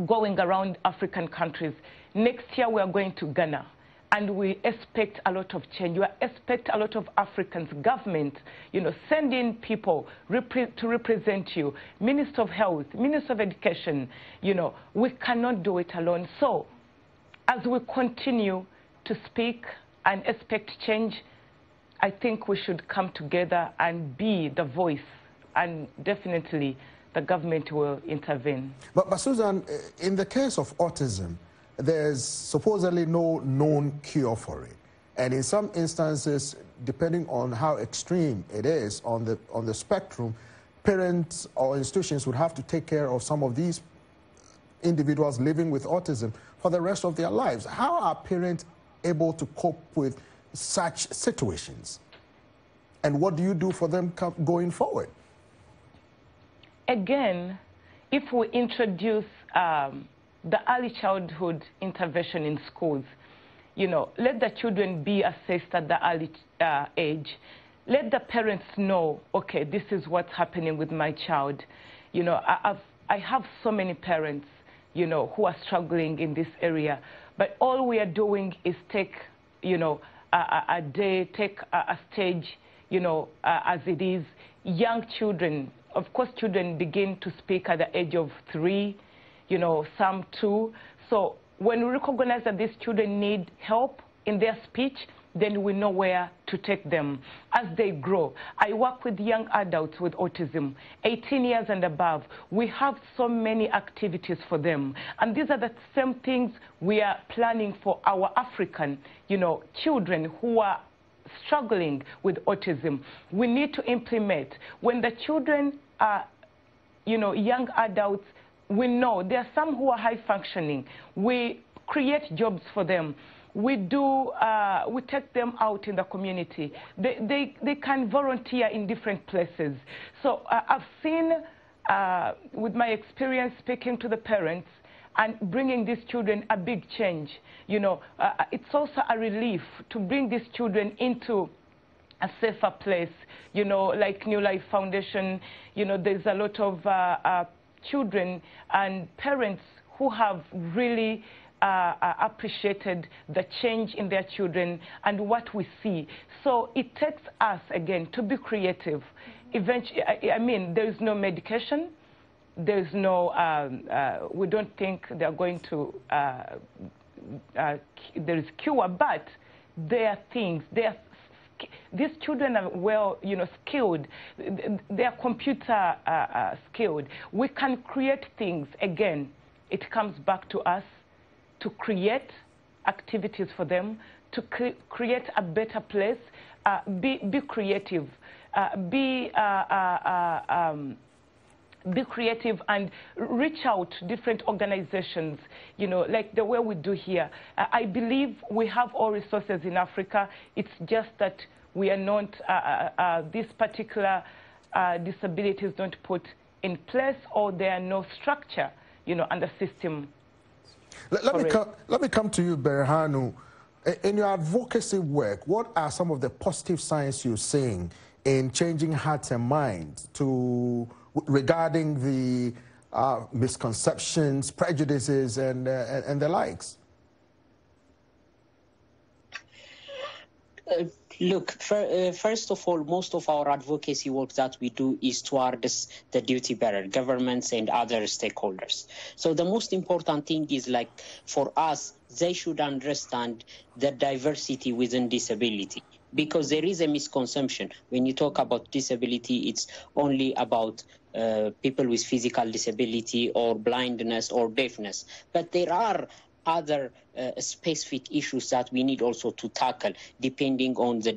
going around African countries. Next year, we are going to Ghana and we expect a lot of change. We expect a lot of Africans, government, you know, sending people repre to represent you, Minister of Health, Minister of Education, you know, we cannot do it alone. So as we continue to speak and expect change, I think we should come together and be the voice, and definitely the government will intervene. But, but Susan, in the case of autism, there's supposedly no known cure for it. And in some instances, depending on how extreme it is on the, on the spectrum, parents or institutions would have to take care of some of these individuals living with autism for the rest of their lives. How are parents able to cope with such situations? And what do you do for them going forward? Again, if we introduce um, the early childhood intervention in schools. You know, let the children be assessed at the early uh, age. Let the parents know, okay, this is what's happening with my child. You know, I, I've, I have so many parents, you know, who are struggling in this area. But all we are doing is take, you know, a, a day, take a, a stage, you know, uh, as it is. Young children, of course, children begin to speak at the age of three, you know, some two. So when we recognize that these children need help in their speech, then we know where to take them as they grow. I work with young adults with autism, 18 years and above. We have so many activities for them. And these are the same things we are planning for our African, you know, children who are struggling with autism. We need to implement. When the children are, you know, young adults we know there are some who are high functioning. We create jobs for them. We do, uh, we take them out in the community. They, they, they can volunteer in different places. So uh, I've seen, uh, with my experience speaking to the parents, and bringing these children a big change. You know, uh, it's also a relief to bring these children into a safer place. You know, like New Life Foundation, you know, there's a lot of uh, uh, children and parents who have really uh, uh, appreciated the change in their children and what we see. So it takes us, again, to be creative. Eventually, I, I mean, there is no medication. There's no, um, uh, we don't think they're going to, uh, uh, there is cure, but there are things, there are these children are well, you know, skilled. They are computer uh, uh, skilled. We can create things. Again, it comes back to us to create activities for them, to cre create a better place, uh, be, be creative, uh, be uh, uh, um, be creative and reach out to different organizations, you know, like the way we do here. Uh, I believe we have all resources in Africa. It's just that we are not, uh, uh, uh these particular uh, disabilities don't put in place or there are no structure, you know, and the system. Let, let me, come, let me come to you, Berhanu. In your advocacy work, what are some of the positive signs you're seeing in changing hearts and minds to regarding the uh, misconceptions, prejudices, and, uh, and the likes? Uh, look, for, uh, first of all, most of our advocacy work that we do is towards the duty bearer, governments and other stakeholders. So the most important thing is like for us, they should understand the diversity within disability because there is a misconception when you talk about disability it's only about uh, people with physical disability or blindness or deafness but there are other uh, specific issues that we need also to tackle depending on the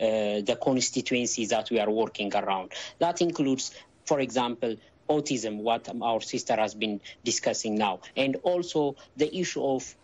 uh, the constituencies that we are working around that includes for example autism what our sister has been discussing now and also the issue of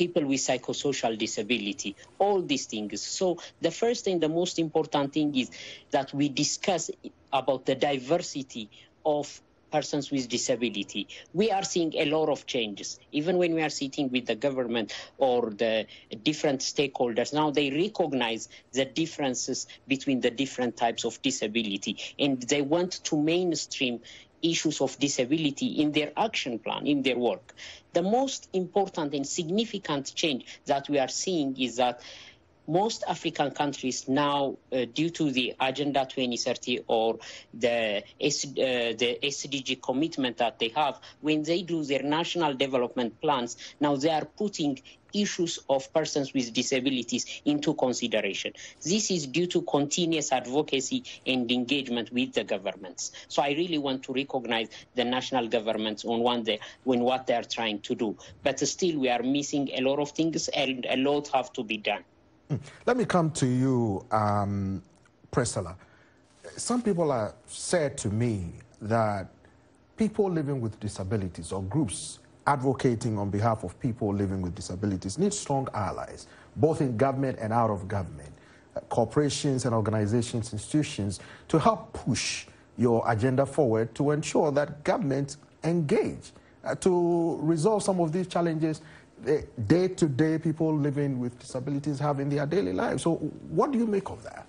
people with psychosocial disability, all these things. So the first and the most important thing is that we discuss about the diversity of persons with disability. We are seeing a lot of changes, even when we are sitting with the government or the different stakeholders. Now they recognize the differences between the different types of disability, and they want to mainstream issues of disability in their action plan, in their work. The most important and significant change that we are seeing is that most African countries now, uh, due to the Agenda 2030 or the, S, uh, the SDG commitment that they have, when they do their national development plans, now they are putting issues of persons with disabilities into consideration. This is due to continuous advocacy and engagement with the governments. So I really want to recognize the national governments on one day when what they are trying to do. But still, we are missing a lot of things and a lot have to be done. Hmm. Let me come to you, um, Priscilla. Some people have said to me that people living with disabilities or groups advocating on behalf of people living with disabilities need strong allies, both in government and out of government, uh, corporations and organizations, institutions, to help push your agenda forward to ensure that governments engage uh, to resolve some of these challenges day to day people living with disabilities have in their daily lives. So, what do you make of that?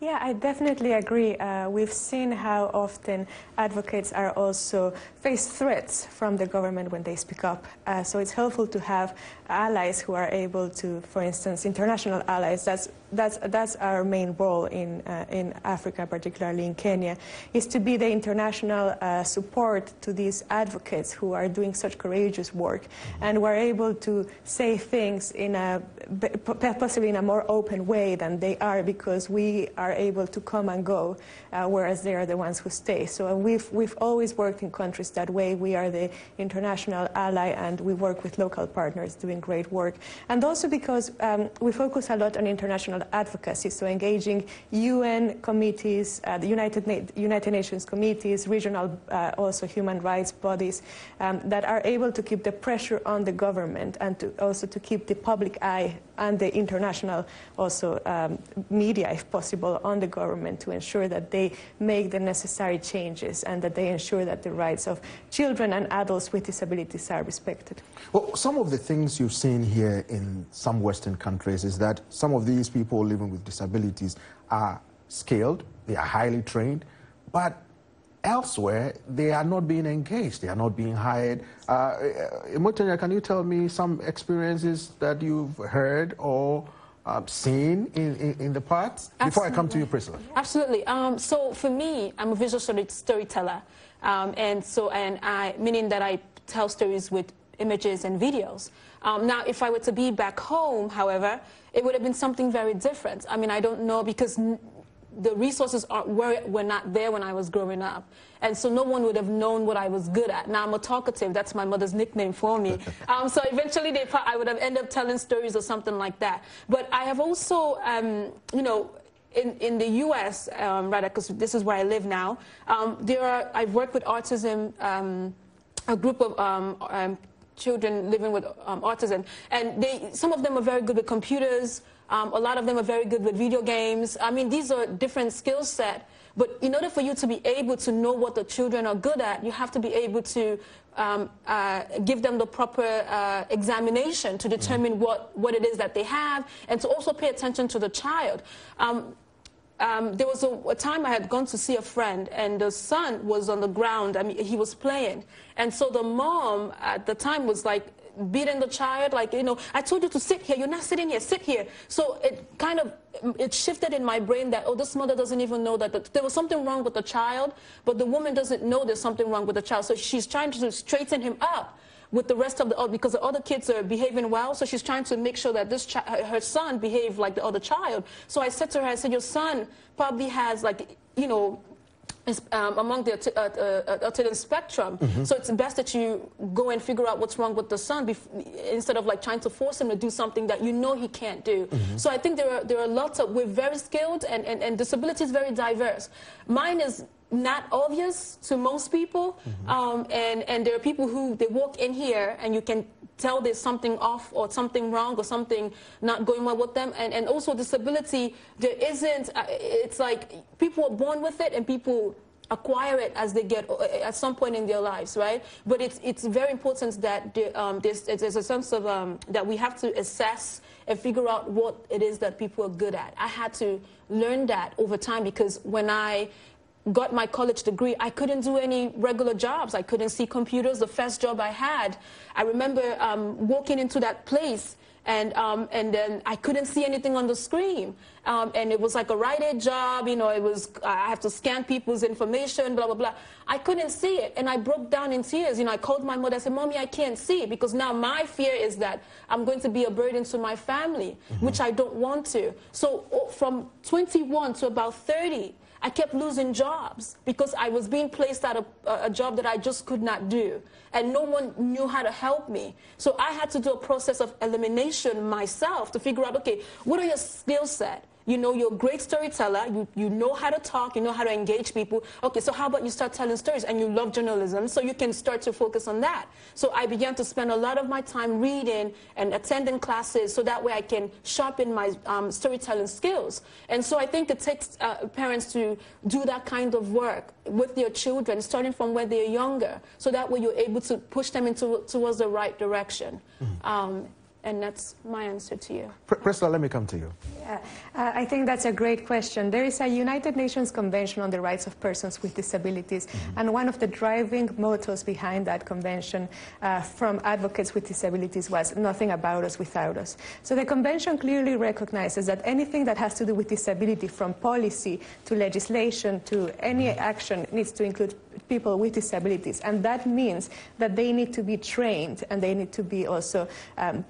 Yeah, I definitely agree. Uh, we've seen how often advocates are also face threats from the government when they speak up. Uh, so it's helpful to have allies who are able to, for instance, international allies. That's that's that's our main role in uh, in Africa, particularly in Kenya, is to be the international uh, support to these advocates who are doing such courageous work, and we're able to say things in a possibly in a more open way than they are because we are able to come and go, uh, whereas they are the ones who stay. So we've we've always worked in countries that way. We are the international ally, and we work with local partners doing great work, and also because um, we focus a lot on international advocacy, so engaging UN committees, uh, the United, Na United Nations committees, regional uh, also human rights bodies um, that are able to keep the pressure on the government and to also to keep the public eye and the international also um, media, if possible, on the government to ensure that they make the necessary changes and that they ensure that the rights of children and adults with disabilities are respected. Well, some of the things you've seen here in some Western countries is that some of these people living with disabilities are skilled, they are highly trained, but elsewhere, they are not being engaged, they are not being hired. Uh, Mutanya, can you tell me some experiences that you've heard or uh, seen in, in, in, the past? Absolutely. Before I come to you, Priscilla. Absolutely. Um, so for me, I'm a visual story storyteller. Um, and so, and I, meaning that I tell stories with images and videos. Um, now, if I were to be back home, however, it would have been something very different. I mean, I don't know because the resources are, were, were not there when I was growing up. And so no one would have known what I was good at. Now I'm a talkative. That's my mother's nickname for me. um, so eventually they, I would have ended up telling stories or something like that. But I have also, um, you know, in, in the U.S., um, rather, because this is where I live now, um, there are, I've worked with autism, um, a group of um, um, children living with um, autism, and they, some of them are very good with computers, um, a lot of them are very good with video games. I mean, these are different skill set. But in order for you to be able to know what the children are good at, you have to be able to um, uh, give them the proper uh, examination to determine mm-hmm. what, what it is that they have and to also pay attention to the child. Um, um, there was a, a, time I had gone to see a friend, and the son was on the ground. I mean, he was playing. And so the mom at the time was like, beating the child, like, you know, I told you to sit here, you're not sitting here, sit here. So it kind of, it shifted in my brain that, oh, this mother doesn't even know that the, there was something wrong with the child, but the woman doesn't know there's something wrong with the child. So she's trying to straighten him up with the rest of the, because the other kids are behaving well, so she's trying to make sure that this her son behave like the other child. So I said to her, I said, your son probably has like, you know, um, among the uh, uh, autism spectrum. Mm -hmm. So it's best that you go and figure out what's wrong with the son instead of like trying to force him to do something that you know he can't do. Mm -hmm. So I think there are there are lots of we're very skilled and, and, and disability is very diverse. Mine is not obvious to most people. Mm-hmm. Um, and, and there are people who they walk in here and you can tell there's something off or something wrong or something not going well with them. And, and also disability, there isn't, uh, it's like people are born with it and people acquire it as they get uh, at some point in their lives, right? But it's it's very important that the, um, there's, there's a sense of um, that we have to assess and figure out what it is that people are good at. I had to learn that over time because when I got my college degree, I couldn't do any regular jobs. I couldn't see computers. The first job I had, I remember um, walking into that place and um, and then I couldn't see anything on the screen. Um, and it was like a Rite Aid job, you know, it was, I have to scan people's information, blah, blah, blah. I couldn't see it, and I broke down in tears. You know, I called my mother, I said, Mommy, I can't see, because now my fear is that I'm going to be a burden to my family, mm -hmm. which I don't want to. So from 21 to about 30, I kept losing jobs because I was being placed at a, a, job that I just could not do. And no one knew how to help me. So I had to do a process of elimination myself to figure out, okay, what are your skill set? You know, you're a great storyteller. You, you know how to talk. You know how to engage people. Okay, so how about you start telling stories? And you love journalism, so you can start to focus on that. So I began to spend a lot of my time reading and attending classes so that way I can sharpen my um, storytelling skills. And so I think it takes uh, parents to do that kind of work with their children, starting from when they're younger, so that way you're able to push them into, towards the right direction. Mm -hmm. um, and that's my answer to you. Priscilla, let me come to you. Yeah, uh, I think that's a great question. There is a United Nations Convention on the Rights of Persons with Disabilities, mm -hmm. and one of the driving mottos behind that convention uh, from advocates with disabilities was nothing about us without us. So the convention clearly recognizes that anything that has to do with disability, from policy to legislation to any mm-hmm. action, needs to include people with disabilities, and that means that they need to be trained and they need to be also um,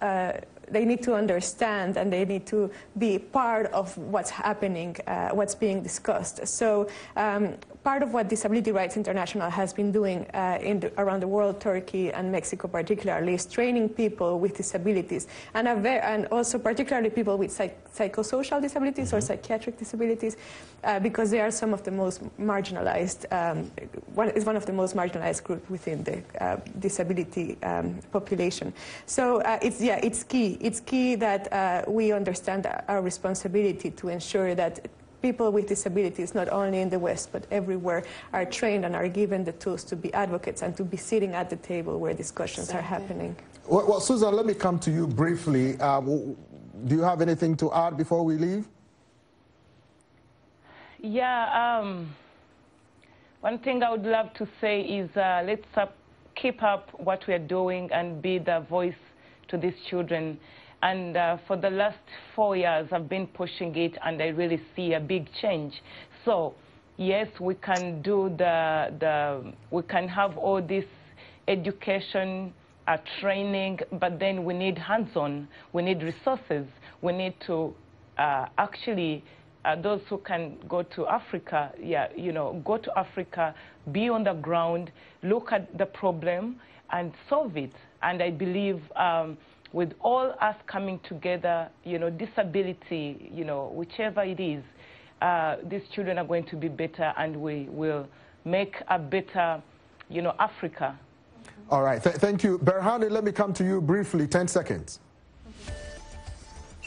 uh, they need to understand and they need to be part of what's happening, uh, what's being discussed. So um, part of what Disability Rights International has been doing uh, the, around the world, Turkey and Mexico particularly, is training people with disabilities, and, and also particularly people with psych psychosocial disabilities mm -hmm. or mm-hmm. psychiatric disabilities, uh, because they are some of the most marginalized, um, one, is one of the most marginalized groups within the uh, disability um, population. So uh, it's, yeah, it's key. It's key that uh, we understand our responsibility to ensure that people with disabilities, not only in the West, but everywhere, are trained and are given the tools to be advocates and to be sitting at the table where discussions exactly. are happening. Well, well, Susan, let me come to you briefly. Uh, do you have anything to add before we leave? Yeah, um, one thing I would love to say is uh, let's uh, keep up what we're doing and be the voice to these children. And uh, for the last four years, I've been pushing it, and I really see a big change. So, yes, we can do the, the we can have all this education, uh, training, but then we need hands-on. We need resources. We need to uh, actually, uh, those who can go to Africa, yeah, you know, go to Africa, be on the ground, look at the problem, and solve it. And I believe. Um, with all us coming together, you know, disability, you know, whichever it is, uh, these children are going to be better and we will make a better, you know, Africa. All right. Th thank you. Berhane, let me come to you briefly, 10 seconds.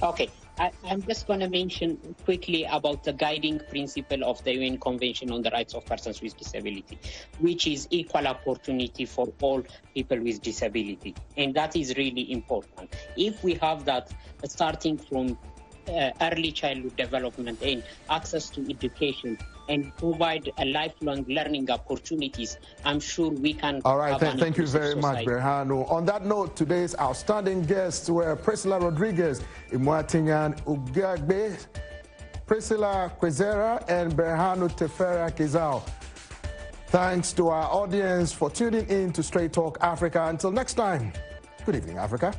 Okay. I, am just going to mention quickly about the guiding principle of the UN Convention on the Rights of Persons with Disability, which is equal opportunity for all people with disability. And that is really important. If we have that starting from uh, early childhood development and access to education and provide a lifelong learning opportunities, I'm sure we can. All right, th thank you very society. much, Berhane. On that note, today's outstanding guests were Priscilla Rodriguez, Imwatinyan Ugagbe, Priscilla Kwizera, and Berhane Tefera Kizao. Thanks to our audience for tuning in to Straight Talk Africa. Until next time, good evening, Africa.